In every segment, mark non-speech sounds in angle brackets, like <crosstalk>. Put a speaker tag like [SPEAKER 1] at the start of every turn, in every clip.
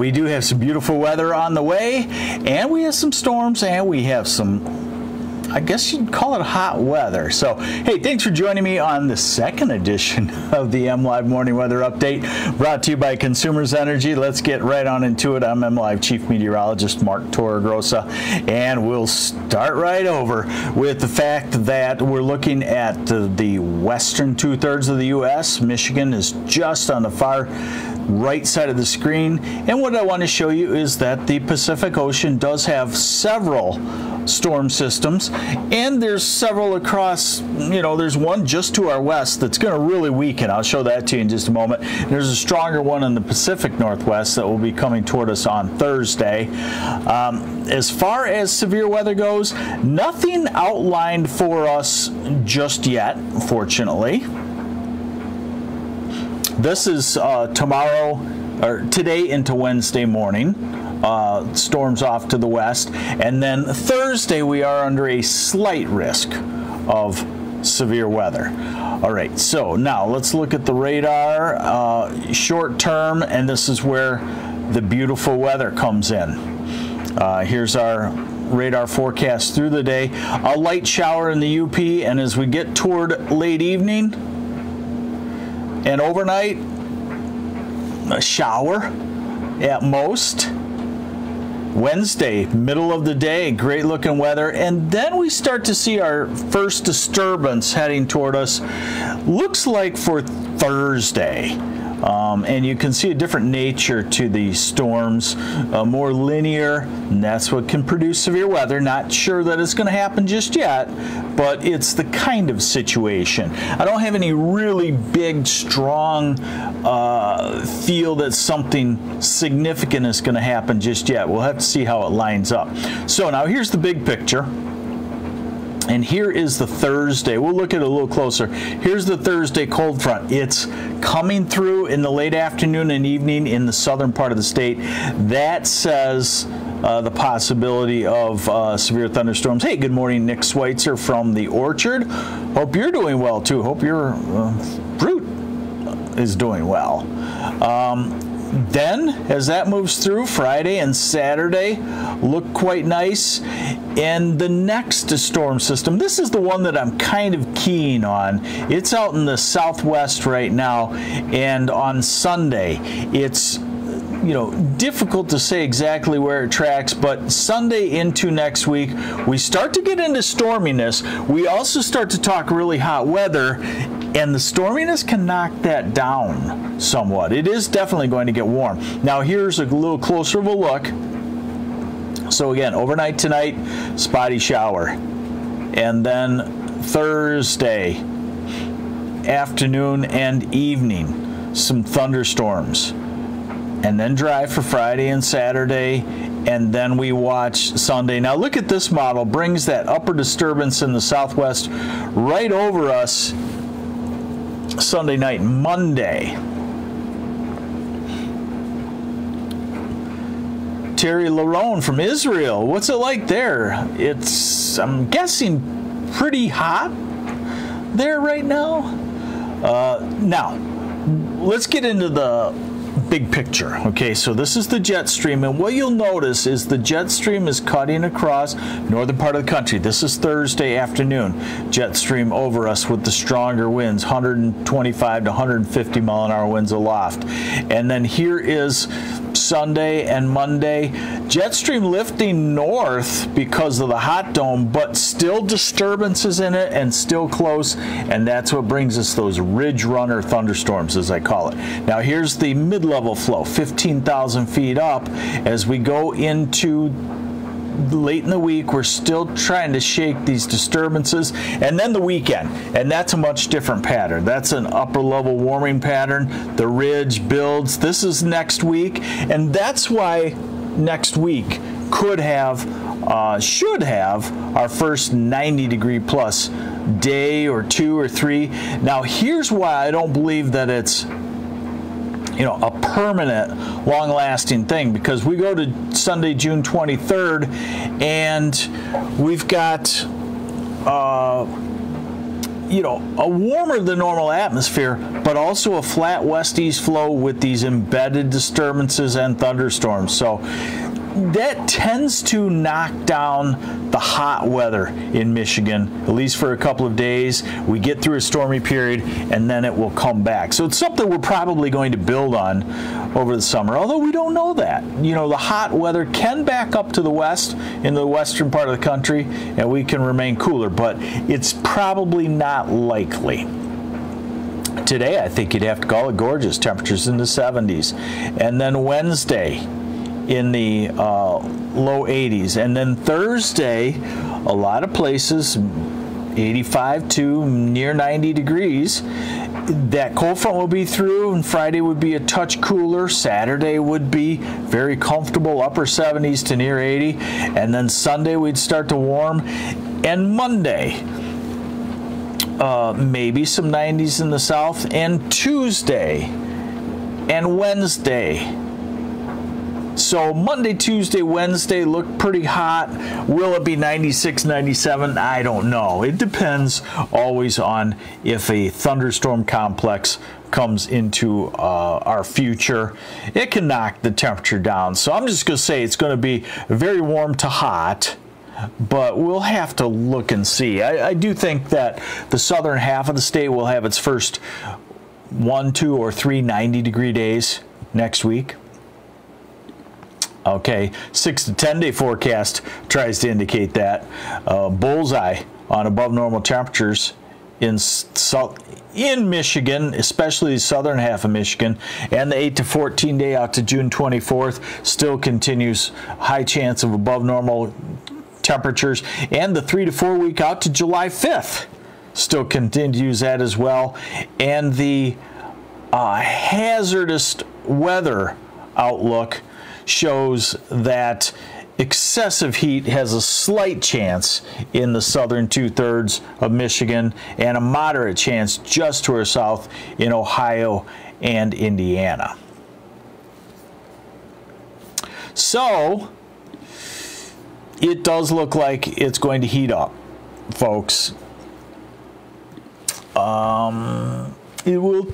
[SPEAKER 1] We do have some beautiful weather on the way, and we have some storms, and we have some, I guess you'd call it hot weather. So, hey, thanks for joining me on the second edition <laughs> of the MLive Morning Weather Update, brought to you by Consumers Energy. Let's get right on into it. I'm MLive Chief Meteorologist Mark Torregrossa, and we'll start right over with the fact that we're looking at the, the western two thirds of the U.S. Michigan is just on the far right side of the screen. And what I want to show you is that the Pacific Ocean does have several storm systems. And there's several across you know there's one just to our west that's going to really weaken. I'll show that to you in just a moment. There's a stronger one in the Pacific Northwest that will be coming toward us on Thursday. Um, as far as severe weather goes nothing outlined for us just yet fortunately this is uh, tomorrow or today into Wednesday morning. Uh, storms off to the west. And then Thursday, we are under a slight risk of severe weather. All right, so now let's look at the radar uh, short term, and this is where the beautiful weather comes in. Uh, here's our radar forecast through the day. A light shower in the UP, and as we get toward late evening, and overnight, a shower at most. Wednesday, middle of the day, great looking weather. And then we start to see our first disturbance heading toward us. Looks like for Thursday. Um, and you can see a different nature to the storms, uh, more linear, and that's what can produce severe weather. Not sure that it's going to happen just yet, but it's the kind of situation. I don't have any really big, strong uh, feel that something significant is going to happen just yet. We'll have to see how it lines up. So now here's the big picture. And here is the Thursday. We'll look at it a little closer. Here's the Thursday cold front. It's coming through in the late afternoon and evening in the southern part of the state. That says uh, the possibility of uh, severe thunderstorms. Hey, good morning, Nick Schweitzer from the Orchard. Hope you're doing well too. Hope your uh, fruit is doing well. Um, then, as that moves through, Friday and Saturday look quite nice. And the next storm system, this is the one that I'm kind of keen on. It's out in the southwest right now, and on Sunday, it's you know, difficult to say exactly where it tracks, but Sunday into next week, we start to get into storminess. We also start to talk really hot weather, and the storminess can knock that down somewhat. It is definitely going to get warm. Now, here's a little closer of a look. So, again, overnight tonight, spotty shower. And then Thursday, afternoon and evening, some thunderstorms and then drive for Friday and Saturday, and then we watch Sunday. Now look at this model, brings that upper disturbance in the southwest right over us Sunday night, Monday. Terry Larone from Israel. What's it like there? It's, I'm guessing, pretty hot there right now. Uh, now, let's get into the big picture. Okay, so this is the jet stream, and what you'll notice is the jet stream is cutting across northern part of the country. This is Thursday afternoon. Jet stream over us with the stronger winds, 125 to 150 mile an hour winds aloft. And then here is Sunday and Monday. Jet stream lifting north because of the hot dome, but still disturbances in it and still close, and that's what brings us those ridge runner thunderstorms, as I call it. Now here's the mid-level flow, 15,000 feet up, as we go into late in the week. We're still trying to shake these disturbances. And then the weekend, and that's a much different pattern. That's an upper level warming pattern. The ridge builds. This is next week, and that's why next week could have, uh, should have, our first 90 degree plus day or two or three. Now, here's why I don't believe that it's you know, a permanent, long-lasting thing because we go to Sunday, June 23rd, and we've got uh, you know, a warmer than normal atmosphere, but also a flat west east flow with these embedded disturbances and thunderstorms. So that tends to knock down the hot weather in Michigan, at least for a couple of days. We get through a stormy period and then it will come back. So it's something we're probably going to build on over the summer, although we don't know that. You know, the hot weather can back up to the west in the western part of the country and we can remain cooler, but it's probably not likely. Today, I think you'd have to call it gorgeous. Temperatures in the 70s. And then Wednesday, in the uh, low 80s. And then Thursday, a lot of places, 85 to near 90 degrees. That cold front will be through, and Friday would be a touch cooler. Saturday would be very comfortable, upper 70s to near 80. And then Sunday we'd start to warm. And Monday, uh, maybe some 90s in the south. And Tuesday and Wednesday, so Monday, Tuesday, Wednesday look pretty hot. Will it be 96, 97? I don't know. It depends always on if a thunderstorm complex comes into uh, our future. It can knock the temperature down. So I'm just going to say it's going to be very warm to hot but we'll have to look and see. I, I, do think that the southern half of the state will have its first one, two, or three 90 degree days next week. Okay, six to 10 day forecast tries to indicate that. Uh, bullseye on above normal temperatures in south in Michigan, especially the southern half of Michigan, and the 8 to 14 day out to June 24th still continues high chance of above normal temperatures, and the 3 to 4 week out to July 5th still continues that as well, and the uh, hazardous weather outlook shows that excessive heat has a slight chance in the southern two thirds of Michigan and a moderate chance just to our south in Ohio and Indiana. So, it does look like it's going to heat up, folks. Um, it will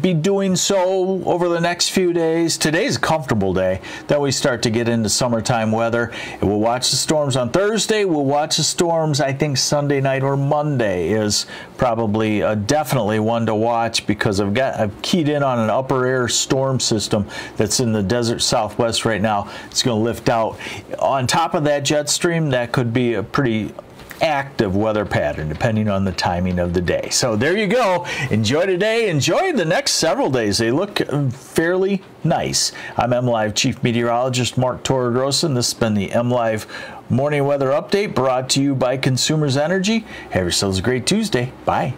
[SPEAKER 1] be doing so over the next few days. Today's a comfortable day. Then we start to get into summertime weather. We'll watch the storms on Thursday. We'll watch the storms, I think, Sunday night or Monday is probably uh, definitely one to watch because I've got I've keyed in on an upper air storm system that's in the desert southwest right now. It's going to lift out. On top of that jet stream, that could be a pretty active weather pattern depending on the timing of the day. So there you go. Enjoy today. Enjoy the next several days. They look fairly nice. I'm MLive Chief Meteorologist Mark Torregrossa. This has been the MLive Morning Weather Update brought to you by Consumers Energy. Have yourselves a great Tuesday. Bye.